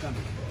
かんない